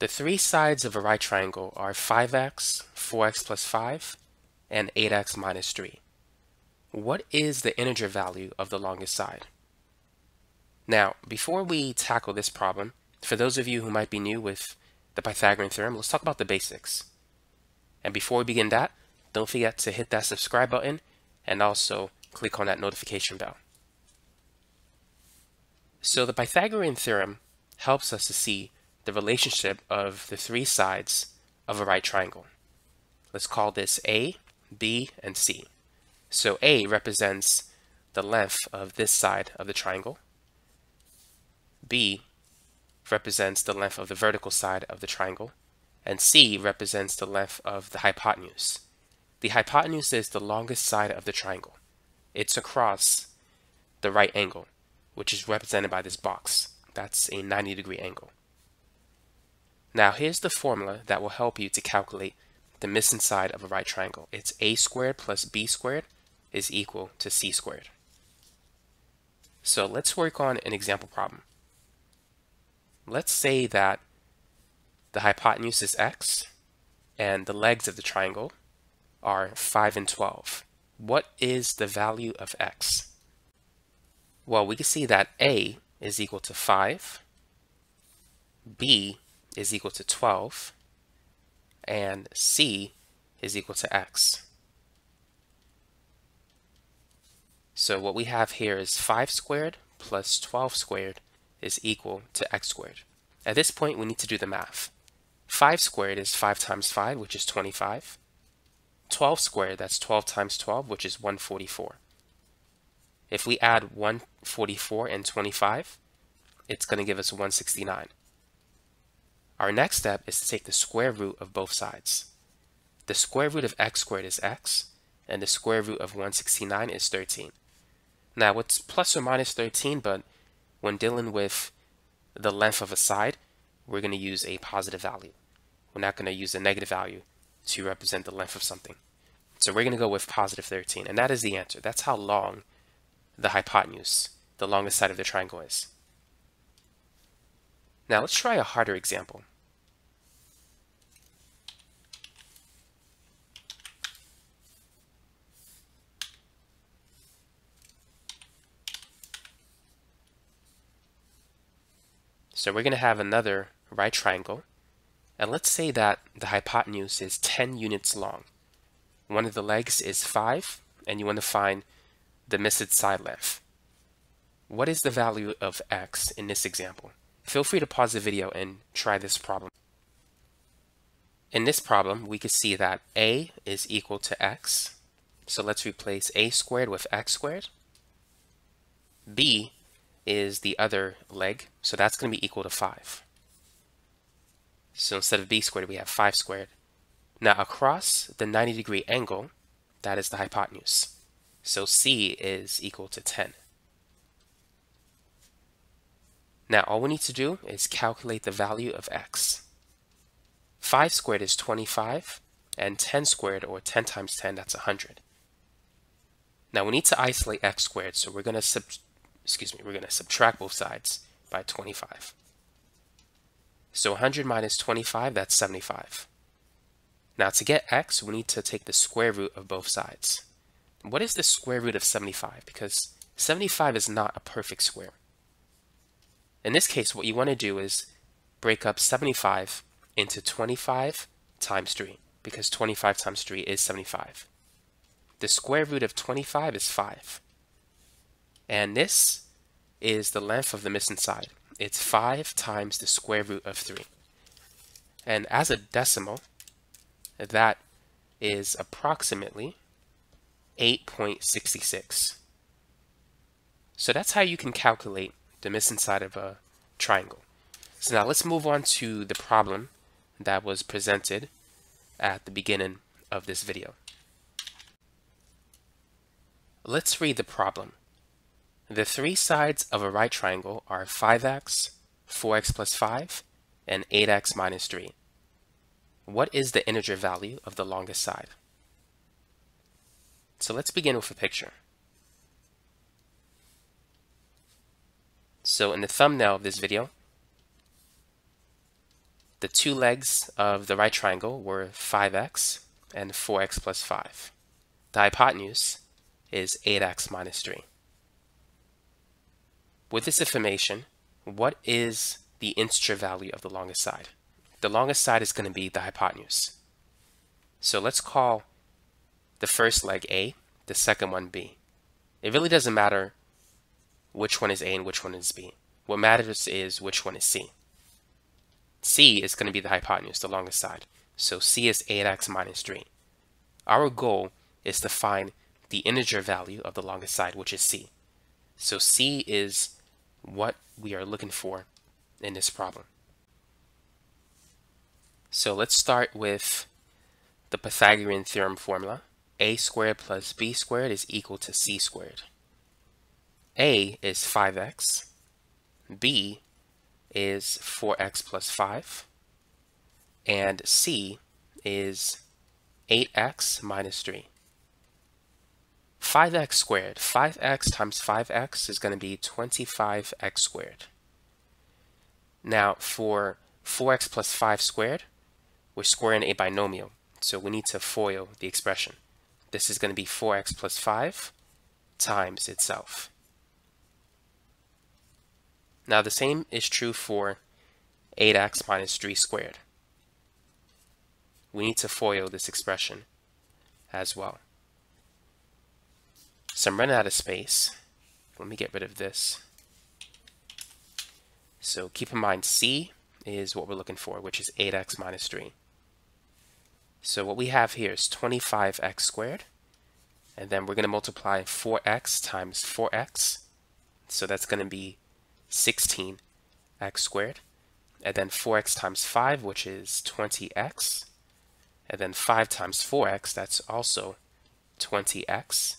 The three sides of a right triangle are 5x, 4x plus 5, and 8x minus 3. What is the integer value of the longest side? Now, before we tackle this problem, for those of you who might be new with the Pythagorean theorem, let's talk about the basics. And before we begin that, don't forget to hit that subscribe button and also click on that notification bell. So the Pythagorean theorem helps us to see the relationship of the three sides of a right triangle. Let's call this A, B, and C. So A represents the length of this side of the triangle. B represents the length of the vertical side of the triangle. And C represents the length of the hypotenuse. The hypotenuse is the longest side of the triangle. It's across the right angle, which is represented by this box. That's a 90 degree angle. Now here's the formula that will help you to calculate the missing side of a right triangle. It's a squared plus b squared is equal to c squared. So let's work on an example problem. Let's say that the hypotenuse is x and the legs of the triangle are 5 and 12. What is the value of x? Well, we can see that a is equal to 5, b is equal to 12, and c is equal to x. So what we have here is 5 squared plus 12 squared is equal to x squared. At this point, we need to do the math. 5 squared is 5 times 5, which is 25. 12 squared, that's 12 times 12, which is 144. If we add 144 and 25, it's going to give us 169. Our next step is to take the square root of both sides. The square root of x squared is x, and the square root of 169 is 13. Now it's plus or minus 13, but when dealing with the length of a side, we're going to use a positive value. We're not going to use a negative value to represent the length of something. So we're going to go with positive 13, and that is the answer. That's how long the hypotenuse, the longest side of the triangle is. Now let's try a harder example. So we're going to have another right triangle. And let's say that the hypotenuse is 10 units long. One of the legs is 5, and you want to find the missing side length. What is the value of x in this example? Feel free to pause the video and try this problem. In this problem, we can see that a is equal to x. So let's replace a squared with x squared. b is the other leg, so that's going to be equal to 5. So instead of b squared, we have 5 squared. Now across the 90 degree angle, that is the hypotenuse. So c is equal to 10. Now all we need to do is calculate the value of x. 5 squared is 25, and 10 squared, or 10 times 10, that's 100. Now we need to isolate x squared, so we're going to excuse me, we're going to subtract both sides by 25. So 100 minus 25, that's 75. Now to get x, we need to take the square root of both sides. What is the square root of 75? Because 75 is not a perfect square. In this case, what you want to do is break up 75 into 25 times 3, because 25 times 3 is 75. The square root of 25 is 5. And this is the length of the missing side. It's 5 times the square root of 3. And as a decimal, that is approximately 8.66. So that's how you can calculate the missing side of a triangle. So now let's move on to the problem that was presented at the beginning of this video. Let's read the problem. The three sides of a right triangle are 5x, 4x plus 5, and 8x minus 3. What is the integer value of the longest side? So let's begin with a picture. So in the thumbnail of this video, the two legs of the right triangle were 5x and 4x plus 5. The hypotenuse is 8x minus 3. With this information, what is the integer value of the longest side? The longest side is going to be the hypotenuse. So let's call the first leg A, the second one B. It really doesn't matter which one is A and which one is B. What matters is which one is C. C is going to be the hypotenuse, the longest side. So C is 8x minus 3. Our goal is to find the integer value of the longest side, which is C. So C is what we are looking for in this problem. So let's start with the Pythagorean theorem formula. a squared plus b squared is equal to c squared. A is 5x, b is 4x plus 5, and c is 8x minus 3. 5x squared. 5x times 5x is going to be 25x squared. Now for 4x plus 5 squared, we're squaring a binomial, so we need to FOIL the expression. This is going to be 4x plus 5 times itself. Now the same is true for 8x minus 3 squared. We need to FOIL this expression as well. So I'm running out of space. Let me get rid of this. So keep in mind C is what we're looking for, which is 8x minus 3. So what we have here is 25x squared. And then we're going to multiply 4x times 4x. So that's going to be 16x squared. And then 4x times 5, which is 20x. And then 5 times 4x, that's also 20x.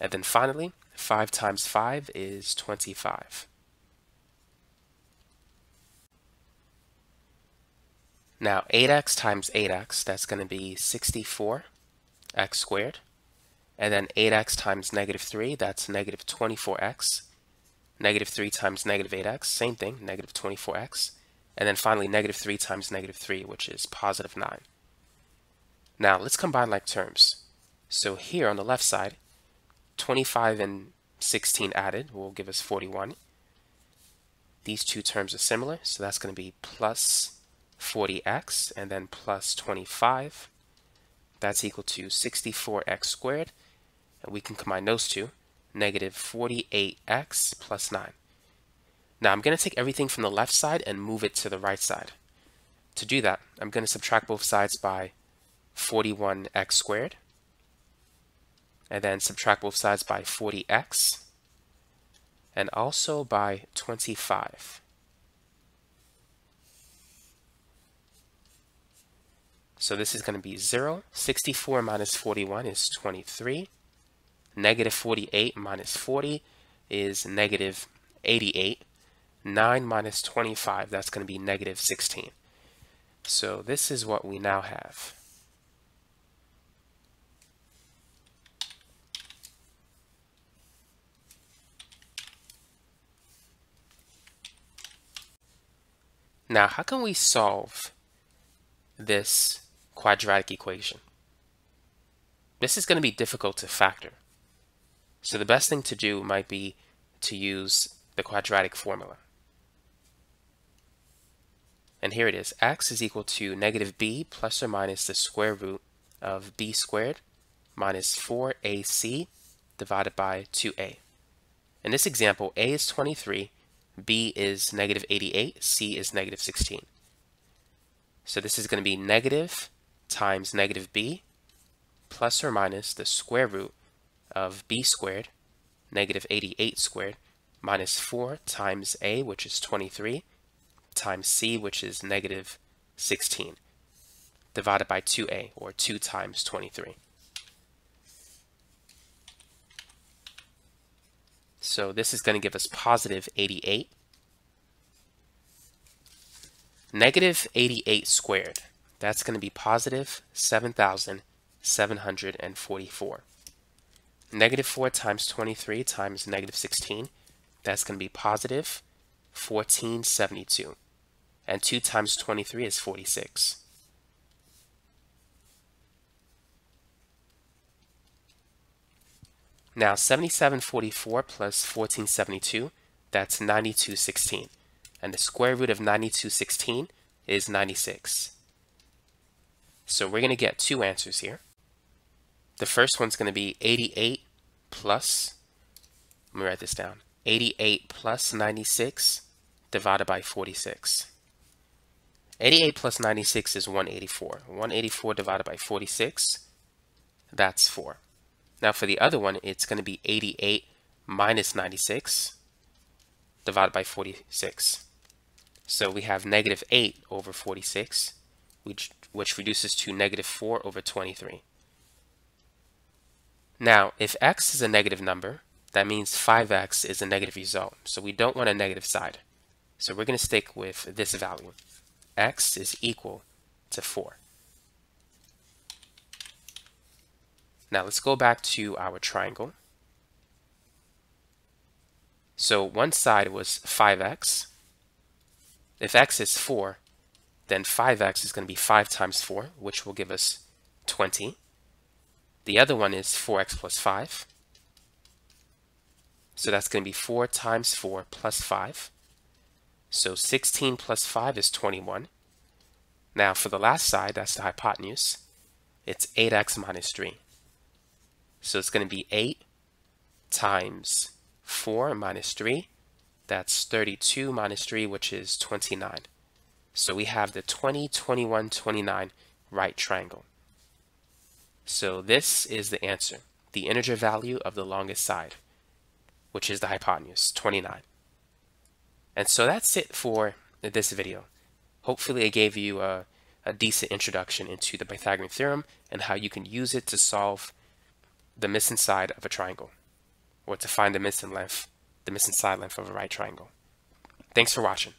And then finally, 5 times 5 is 25. Now 8x times 8x, that's going to be 64x squared. And then 8x times negative 3, that's negative 24x. Negative 3 times negative 8x, same thing, negative 24x. And then finally negative 3 times negative 3, which is positive 9. Now let's combine like terms. So here on the left side, 25 and 16 added will give us 41. These two terms are similar, so that's going to be plus 40x and then plus 25. That's equal to 64x squared. And we can combine those two, negative 48x plus 9. Now I'm going to take everything from the left side and move it to the right side. To do that, I'm going to subtract both sides by 41x squared and then subtract both sides by 40x and also by 25. So this is going to be 0. 64 minus 41 is 23. Negative 48 minus 40 is negative 88. 9 minus 25, that's going to be negative 16. So this is what we now have. Now, how can we solve this quadratic equation? This is going to be difficult to factor. So the best thing to do might be to use the quadratic formula. And here it is. x is equal to negative b plus or minus the square root of b squared minus 4ac divided by 2a. In this example, a is 23 b is negative 88, c is negative 16. So this is going to be negative times negative b plus or minus the square root of b squared, negative 88 squared, minus 4 times a, which is 23, times c, which is negative 16, divided by 2a, or 2 times 23. So this is going to give us positive 88. Negative 88 squared, that's going to be positive 7,744. Negative 4 times 23 times negative 16, that's going to be positive 1472. and 2 times 23 is 46. Now 7744 plus 1472, that's 9216. And the square root of 9216 is 96. So we're going to get two answers here. The first one's going to be 88 plus, let me write this down, 88 plus 96 divided by 46. 88 plus 96 is 184. 184 divided by 46, that's 4. Now for the other one, it's going to be 88 minus 96 divided by 46. So we have negative 8 over 46, which, which reduces to negative 4 over 23. Now, if x is a negative number, that means 5x is a negative result. So we don't want a negative side. So we're going to stick with this value. x is equal to 4. Now let's go back to our triangle. So one side was 5x. If x is 4, then 5x is going to be 5 times 4, which will give us 20. The other one is 4x plus 5. So that's going to be 4 times 4 plus 5. So 16 plus 5 is 21. Now for the last side, that's the hypotenuse, it's 8x minus 3. So it's going to be 8 times 4 minus 3. That's 32 minus 3, which is 29. So we have the 20, 21, 29 right triangle. So this is the answer, the integer value of the longest side, which is the hypotenuse, 29. And so that's it for this video. Hopefully I gave you a, a decent introduction into the Pythagorean theorem and how you can use it to solve the missing side of a triangle or to find the missing length, the missing side length of a right triangle. Thanks for watching.